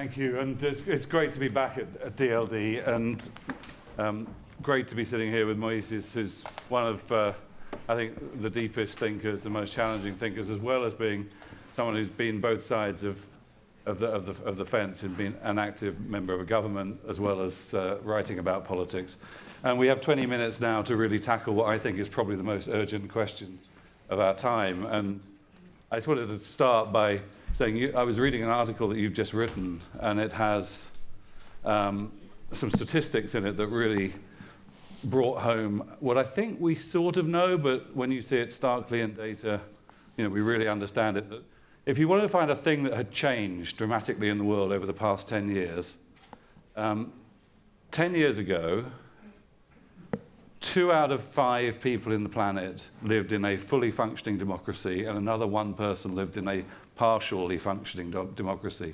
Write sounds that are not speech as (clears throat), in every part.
Thank you, and it's, it's great to be back at, at DLD, and um, great to be sitting here with Moises, who's one of, uh, I think, the deepest thinkers, the most challenging thinkers, as well as being someone who's been both sides of, of, the, of, the, of the fence and been an active member of a government, as well as uh, writing about politics. And we have 20 minutes now to really tackle what I think is probably the most urgent question of our time. And I just wanted to start by saying you, I was reading an article that you've just written, and it has um, some statistics in it that really brought home what I think we sort of know, but when you see it starkly in data, you know, we really understand it. That if you wanted to find a thing that had changed dramatically in the world over the past 10 years, um, 10 years ago, two out of five people in the planet lived in a fully functioning democracy, and another one person lived in a partially functioning democracy.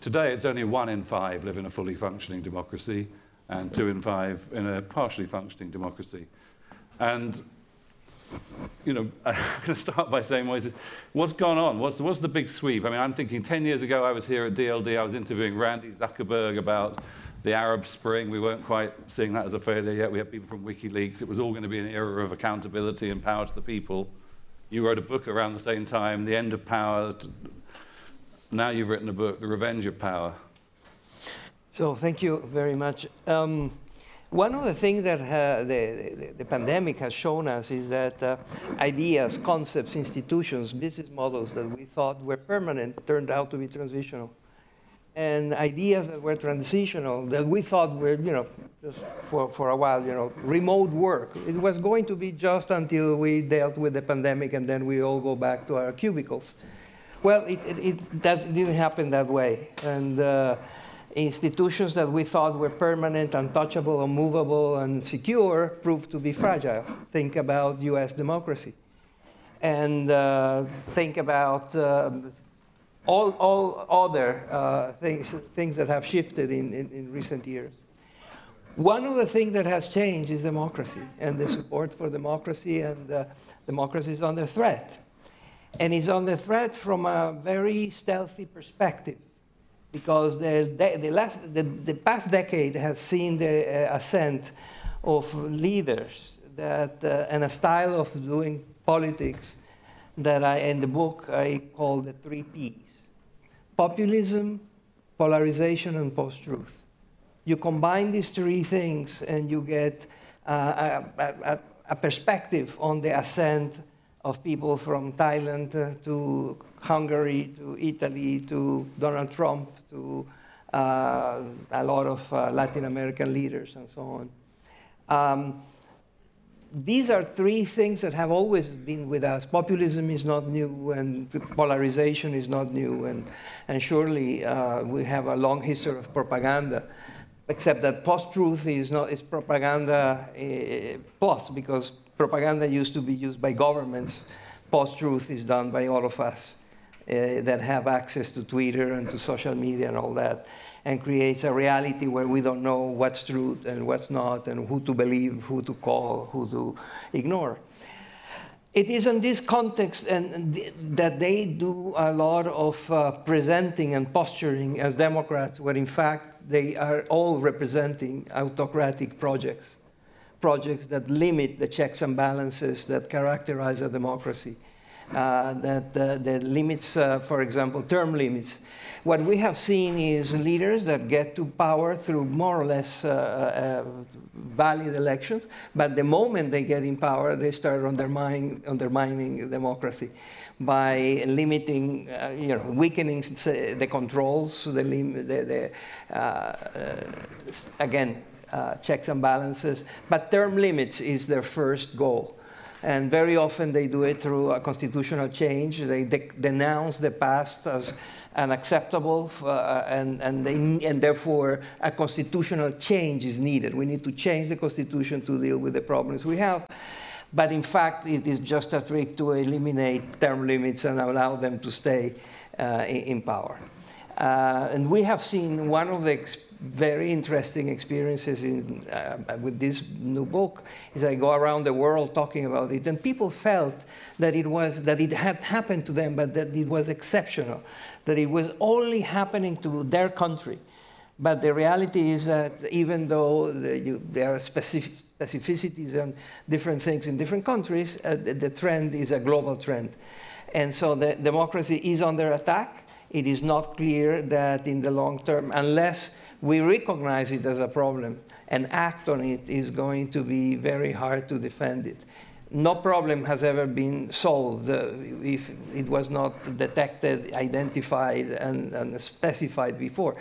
Today, it's only one in five live in a fully functioning democracy, and two in five in a partially functioning democracy. And you know, (laughs) I'm going to start by saying, what's gone on? What's, what's the big sweep? I mean, I'm thinking 10 years ago, I was here at DLD, I was interviewing Randy Zuckerberg about the Arab Spring. We weren't quite seeing that as a failure yet. We had people from WikiLeaks. It was all going to be an era of accountability and power to the people. You wrote a book around the same time, The End of Power. Now you've written a book, The Revenge of Power. So thank you very much. Um, one of the things that uh, the, the, the, pandemic has shown us is that uh, ideas, concepts, institutions, business models that we thought were permanent turned out to be transitional and ideas that were transitional that we thought were, you know, just for, for a while, you know, remote work. It was going to be just until we dealt with the pandemic and then we all go back to our cubicles. Well, it, it, it, didn't happen that way. And uh, institutions that we thought were permanent, untouchable, unmovable, and secure proved to be fragile. Think about US democracy. And uh, think about uh, all, all other uh, things, things that have shifted in, in, in, recent years. One of the things that has changed is democracy and the support for democracy, and uh, democracy is under threat. And it's under threat from a very stealthy perspective because the, the, last, the, the past decade has seen the uh, ascent of leaders that, uh, and a style of doing politics that I, in the book I call the three Ps populism, polarization, and post-truth. You combine these three things and you get uh, a, a, a, perspective on the ascent of people from Thailand uh, to Hungary to Italy to Donald Trump to uh, a lot of uh, Latin American leaders and so on. Um, these are three things that have always been with us. Populism is not new, and polarization is not new, and, and surely uh, we have a long history of propaganda, except that post-truth is not is propaganda uh, plus, because propaganda used to be used by governments. Post-truth is done by all of us uh, that have access to Twitter and to social media and all that and creates a reality where we don't know what's true and what's not, and who to believe, who to call, who to ignore. It is in this context and th that they do a lot of uh, presenting and posturing as Democrats, where in fact they are all representing autocratic projects, projects that limit the checks and balances that characterize a democracy, that, uh, that limits, uh, for example, term limits what we have seen is leaders that get to power through more or less uh, uh, valid elections, but the moment they get in power, they start undermining, undermining democracy by limiting, uh, you know, weakening the controls, the, the, the uh, uh, again, uh, checks and balances. But term limits is their first goal. And very often they do it through a constitutional change. They de denounce the past as unacceptable, uh, and, and, they, and therefore a constitutional change is needed. We need to change the constitution to deal with the problems we have. But in fact, it is just a trick to eliminate term limits and allow them to stay uh, in, power. Uh, and we have seen one of the very interesting experiences in, uh, with this new book is I go around the world talking about it, and people felt that it was that it had happened to them, but that it was exceptional, that it was only happening to their country. But the reality is that even though the, you, there are specific, specificities and different things in different countries, uh, the, the trend is a global trend. And so the democracy is under attack. It is not clear that in the long term, unless we recognize it as a problem and act on it, is going to be very hard to defend it. No problem has ever been solved uh, if it was not detected, identified, and, and specified before.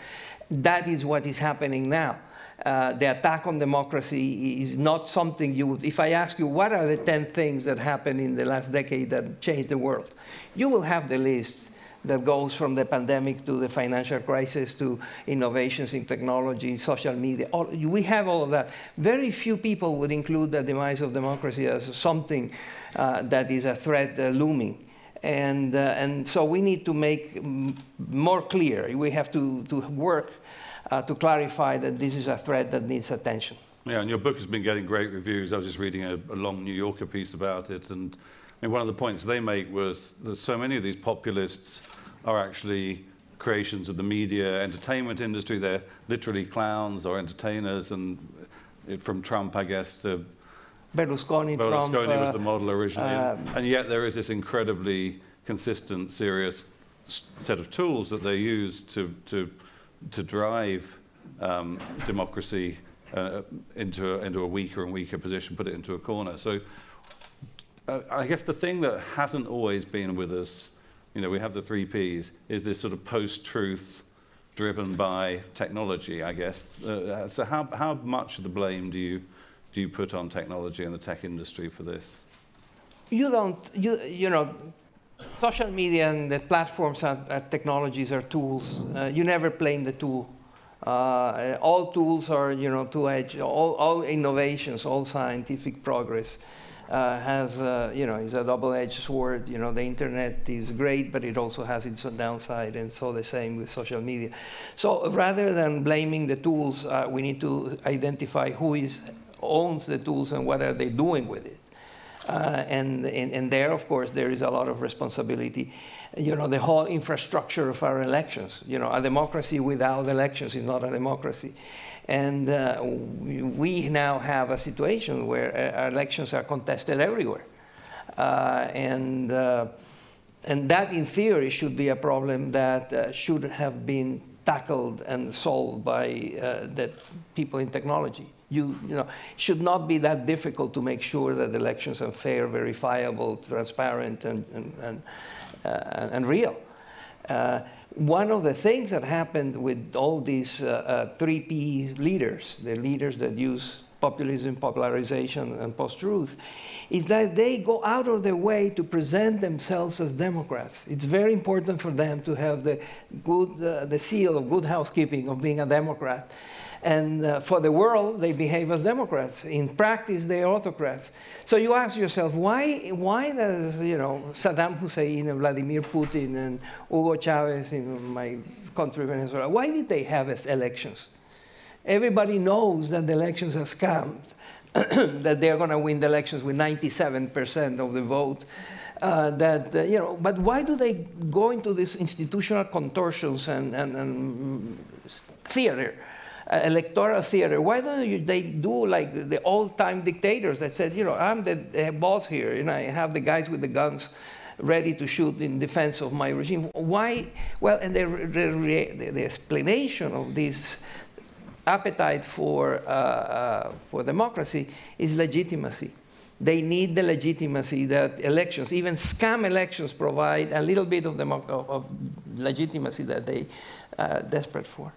That is what is happening now. Uh, the attack on democracy is not something you would, if I ask you what are the 10 things that happened in the last decade that changed the world, you will have the list that goes from the pandemic to the financial crisis to innovations in technology, social media. All, we have all of that. Very few people would include the demise of democracy as something uh, that is a threat uh, looming. And, uh, and so we need to make more clear. We have to, to work uh, to clarify that this is a threat that needs attention. Yeah, and your book has been getting great reviews. I was just reading a, a long New Yorker piece about it, and I mean, one of the points they make was that so many of these populists are actually creations of the media entertainment industry. They're literally clowns or entertainers, and from Trump, I guess, to Berlusconi. Berlusconi Trump, was uh, the model originally, uh, and, and yet there is this incredibly consistent, serious set of tools that they use to to to drive um, democracy uh, into, a, into a weaker and weaker position, put it into a corner. So uh, I guess the thing that hasn't always been with us, you know, we have the three Ps, is this sort of post-truth driven by technology, I guess. Uh, so how, how much of the blame do you, do you put on technology and the tech industry for this? You don't, you, you know, social media and the platforms are, are technologies are tools. Uh, you never blame the tool. Uh, all tools are, you know, two-edged. All, all innovations, all scientific progress uh, has, uh, you know, is a double-edged sword. You know, the internet is great, but it also has its downside, and so the same with social media. So rather than blaming the tools, uh, we need to identify who is owns the tools and what are they doing with it. Uh, and, and, and, there, of course, there is a lot of responsibility. You know, the whole infrastructure of our elections. You know, a democracy without elections is not a democracy. And uh, we now have a situation where uh, elections are contested everywhere. Uh, and, uh, and that, in theory, should be a problem that uh, should have been tackled and solved by the people in technology you, you know, should not be that difficult to make sure that elections are fair, verifiable, transparent, and, and, and, uh, and real. Uh, one of the things that happened with all these uh, uh 3P leaders, the leaders that use populism, popularization, and post-truth, is that they go out of their way to present themselves as Democrats. It's very important for them to have the, good, uh, the seal of good housekeeping of being a Democrat. And uh, for the world, they behave as Democrats. In practice, they are autocrats. So you ask yourself, why, why does you know, Saddam Hussein and Vladimir Putin and Hugo Chavez in my country, Venezuela, why did they have elections? Everybody knows that the elections are scammed, (clears throat) that they're going to win the elections with 97% of the vote. Uh, that, uh, you know, but why do they go into these institutional contortions and, and, and theater electoral theater. Why don't you, they do like the old-time dictators that said, you know, I'm the, boss here, and I have the guys with the guns ready to shoot in defense of my regime. Why? Well, and the, the, the explanation of this appetite for, uh, uh, for democracy is legitimacy. They need the legitimacy that elections, even scam elections, provide a little bit of, of, of legitimacy that they uh, desperate for.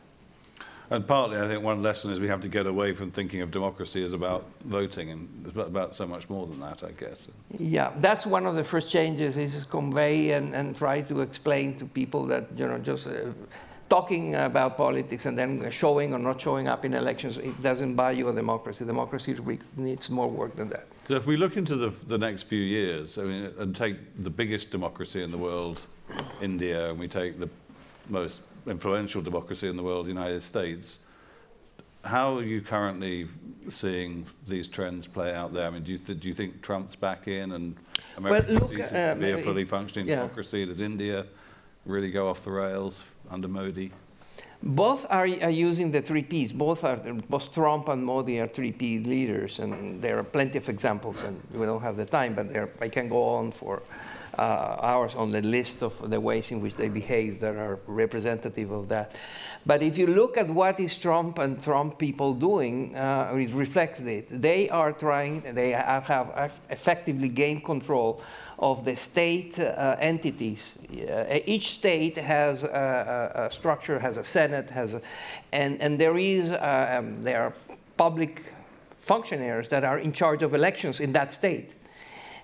And partly, I think one lesson is we have to get away from thinking of democracy as about voting, and about so much more than that, I guess. Yeah, that's one of the first changes is convey and, and try to explain to people that, you know, just uh, talking about politics and then showing or not showing up in elections, it doesn't buy you a democracy. Democracy needs more work than that. So if we look into the, the next few years, I mean, and take the biggest democracy in the world, India, and we take the most influential democracy in the world, the United States, how are you currently seeing these trends play out there? I mean, do you, th do you think Trump's back in and America well, look, ceases to uh, be a fully functioning yeah. democracy? Does India really go off the rails under Modi? Both are, are, using the three Ps. Both are both Trump and Modi are three P leaders, and there are plenty of examples. And we don't have the time, but I can go on for uh, hours on the list of the ways in which they behave that are representative of that. But if you look at what is Trump and Trump people doing, uh, it reflects it. They are trying. They have, have effectively gained control of the state uh, entities. Uh, each state has a, a, a, structure, has a senate, has a, and, and there is, uh, um, there are public functionaries that are in charge of elections in that state.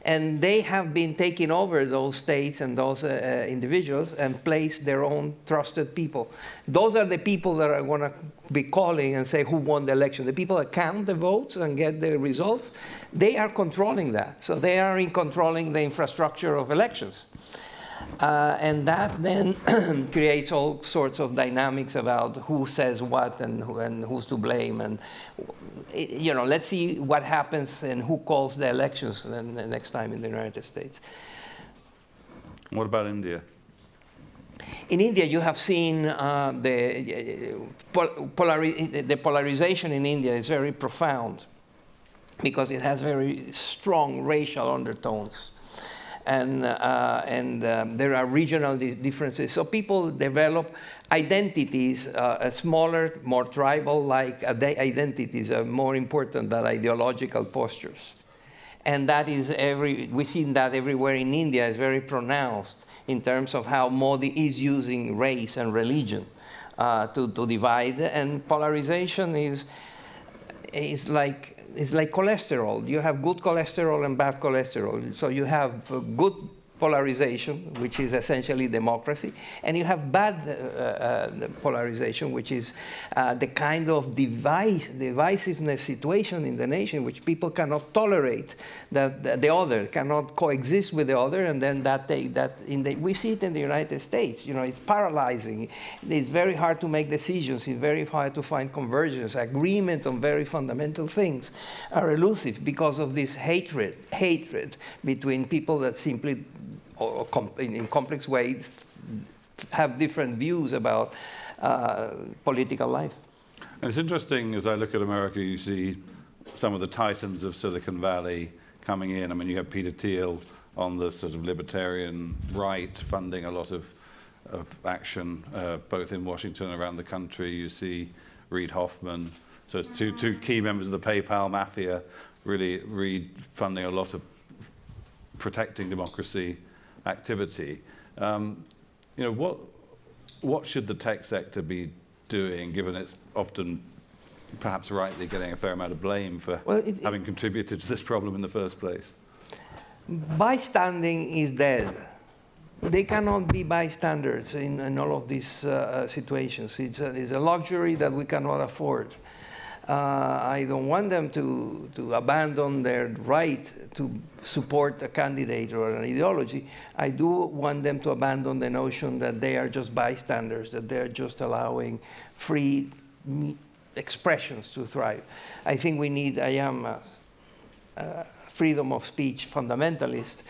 And they have been taking over those states and those uh, uh individuals and placed their own trusted people. Those are the people that are going to be calling and say who won the election. The people that count the votes and get the results, they are controlling that. So they are in controlling the infrastructure of elections. Uh, and that then (clears throat) creates all sorts of dynamics about who says what and, who, and who's to blame. And, you know, let's see what happens and who calls the elections the next time in the United States. What about India? In India, you have seen uh, the, pol polari the polarization in India is very profound because it has very strong racial undertones and, uh, and um, there are regional differences. So people develop identities, uh, smaller, more tribal-like identities are more important than ideological postures. And that is every, we've seen that everywhere in India is very pronounced in terms of how Modi is using race and religion uh, to, to divide. And polarization is, is like it's like cholesterol. You have good cholesterol and bad cholesterol. So you have uh, good polarization, which is essentially democracy, and you have bad uh, uh, polarization, which is uh, the kind of device, divisiveness situation in the nation, which people cannot tolerate that the other cannot coexist with the other, and then that they, that in the, we see it in the United States. You know, it's paralyzing. It's very hard to make decisions. It's very hard to find convergence, agreement on very fundamental things are elusive because of this hatred, hatred between people that simply or, com in, complex ways have different views about uh, political life. And it's interesting as I look at America, you see some of the titans of Silicon Valley coming in. I mean, you have Peter Thiel on the sort of libertarian right funding a lot of, of action, uh, both in Washington and around the country. You see Reid Hoffman. So it's two, two key members of the PayPal mafia really, really funding a lot of protecting democracy activity. Um, you know, what, what should the tech sector be doing, given it's often perhaps rightly getting a fair amount of blame for well, it, having contributed to this problem in the first place? Bystanding is dead. They cannot be bystanders in, in all of these uh, situations. It's a, it's a luxury that we cannot afford. Uh, I don't want them to, to abandon their right to support a candidate or an ideology. I do want them to abandon the notion that they are just bystanders, that they're just allowing free expressions to thrive. I think we need, I am a, a freedom of speech fundamentalist,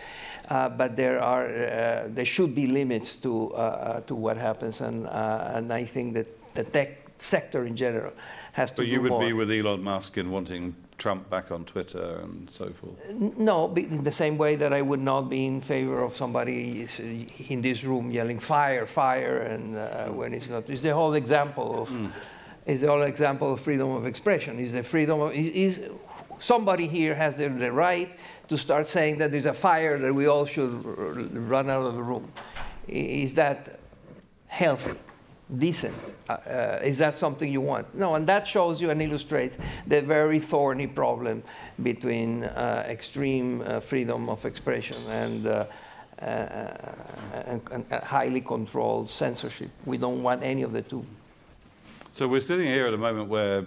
uh, but there are, uh, there should be limits to, uh, uh to what happens, and, uh, and I think that the tech sector in general has to But you would more. be with Elon Musk in wanting Trump back on Twitter and so forth? No, in the same way that I would not be in favor of somebody in this room yelling fire, fire, and uh, when it's not. It's the whole example of. Mm. Is the whole example of freedom of expression? Is the freedom of is, is somebody here has the, the right to start saying that there's a fire that we all should run out of the room? Is that healthy? Decent. Uh, uh, is that something you want? No, and that shows you and illustrates the very thorny problem between uh, extreme uh, freedom of expression and, uh, uh, and, and, highly controlled censorship. We don't want any of the two. So we're sitting here at a moment where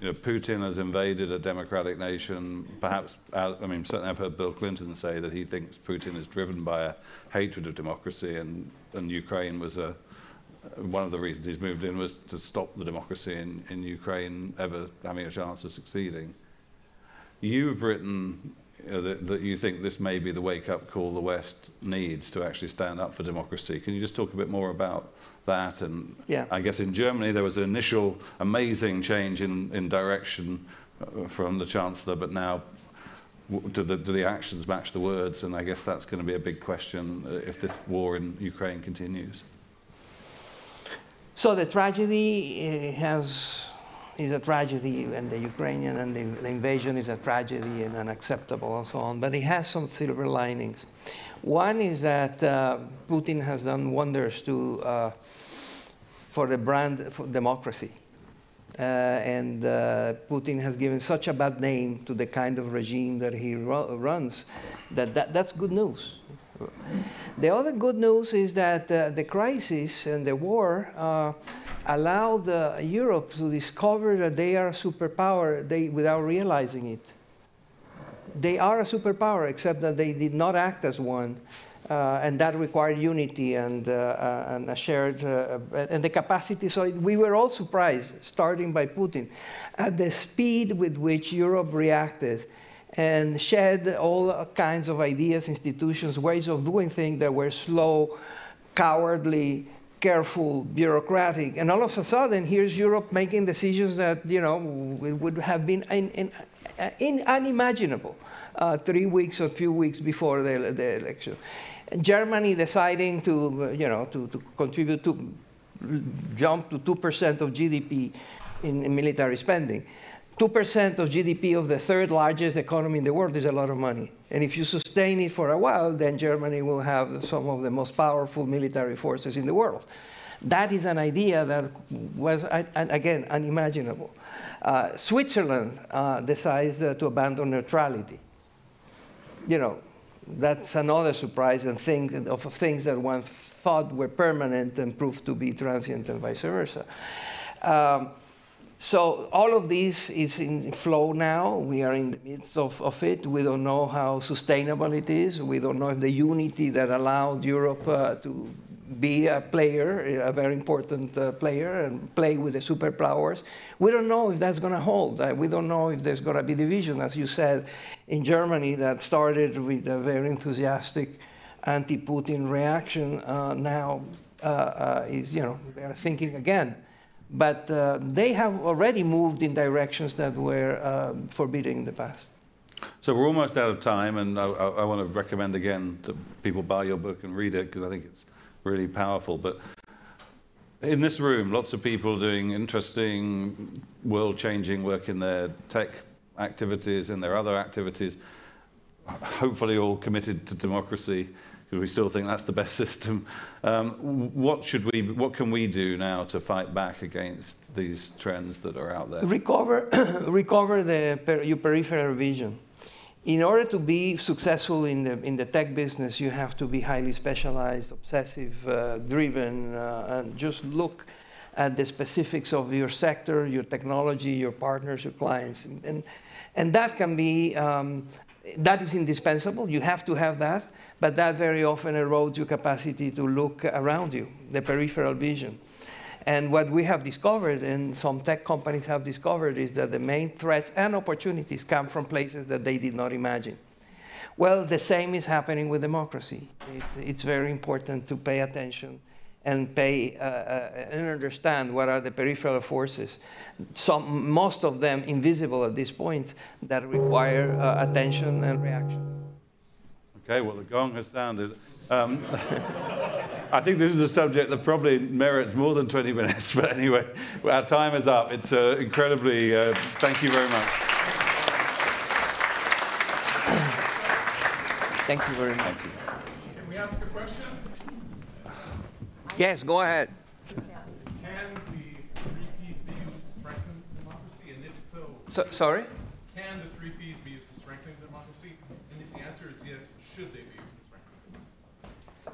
you know, Putin has invaded a democratic nation. Perhaps, I mean, certainly I've heard Bill Clinton say that he thinks Putin is driven by a hatred of democracy, and, and Ukraine was a one of the reasons he's moved in was to stop the democracy in, in Ukraine ever having a chance of succeeding. You've written you know, that, that you think this may be the wake-up call the West needs to actually stand up for democracy. Can you just talk a bit more about that? And yeah. I guess in Germany there was an initial amazing change in, in direction uh, from the Chancellor, but now do the, do the actions match the words? And I guess that's going to be a big question uh, if this war in Ukraine continues. So the tragedy uh, has is a tragedy, and the Ukrainian and the, the, invasion is a tragedy and unacceptable and so on. But it has some silver linings. One is that uh, Putin has done wonders to uh, for the brand for democracy. Uh, and uh, Putin has given such a bad name to the kind of regime that he ru runs that, that that's good news. The other good news is that uh, the crisis and the war uh, allowed uh, Europe to discover that they are a superpower they, without realizing it. They are a superpower, except that they did not act as one. Uh, and that required unity and, uh, uh and a shared and the capacity. So we were all surprised, starting by Putin, at the speed with which Europe reacted and shed all kinds of ideas, institutions, ways of doing things that were slow, cowardly, careful, bureaucratic, and all of a sudden, here's Europe making decisions that you know would have been in, in, in unimaginable uh, three weeks or few weeks before the, the election. Germany deciding to you know to, to contribute to jump to two percent of GDP in, in military spending. 2% of GDP of the third largest economy in the world is a lot of money. And if you sustain it for a while, then Germany will have some of the most powerful military forces in the world. That is an idea that was, again, unimaginable. Uh, Switzerland uh, decides uh, to abandon neutrality. You know, that's another surprise and thing of things that one thought were permanent and proved to be transient and vice versa. Um, so all of this is in flow now. We are in the midst of, of it. We don't know how sustainable it is. We don't know if the unity that allowed Europe uh, to be a player, a very important uh, player, and play with the superpowers. We don't know if that's going to hold. Uh, we don't know if there's going to be division, as you said, in Germany that started with a very enthusiastic anti-Putin reaction. Uh, now uh, uh, is, you know, they're thinking again but uh, they have already moved in directions that were uh, forbidden in the past. So we're almost out of time, and I, I, I want to recommend again that people buy your book and read it because I think it's really powerful. But in this room, lots of people doing interesting, world-changing work in their tech activities and their other activities, hopefully all committed to democracy because we still think that's the best (laughs) system. Um, what should we, what can we do now to fight back against these trends that are out there? Recover, (coughs) recover the per, your peripheral vision. In order to be successful in the in the tech business, you have to be highly specialized, obsessive, uh, driven, uh, and just look at the specifics of your sector, your technology, your partners, your clients, and and, that can be um, that is indispensable. You have to have that but that very often erodes your capacity to look around you, the peripheral vision. And what we have discovered, and some tech companies have discovered, is that the main threats and opportunities come from places that they did not imagine. Well, the same is happening with democracy. It, it's very important to pay attention and pay uh, uh, and understand what are the peripheral forces, some, most of them invisible at this point, that require uh, attention and reaction. Okay, well, the gong has sounded. Um, I think this is a subject that probably merits more than 20 minutes, (laughs) but anyway, our time is up. It's uh, incredibly, uh, thank you very much. Thank you very much. You. Can we ask a question? Yes, go ahead. Can the three Ps be used to strengthen democracy, and if so? so sorry? Can the three Ps be used to strengthen democracy? And if the answer is yes, should they be used to strengthen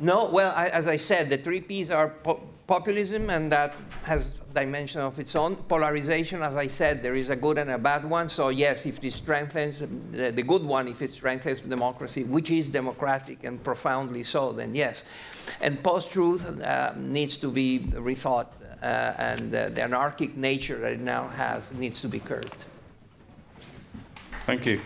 No, well, I, as I said, the three Ps are po populism, and that has dimension of its own. Polarization, as I said, there is a good and a bad one. So yes, if it strengthens the, the good one, if it strengthens democracy, which is democratic and profoundly so, then yes. And post-truth uh, needs to be rethought, uh, and uh, the anarchic nature that it now has needs to be curbed. Thank you.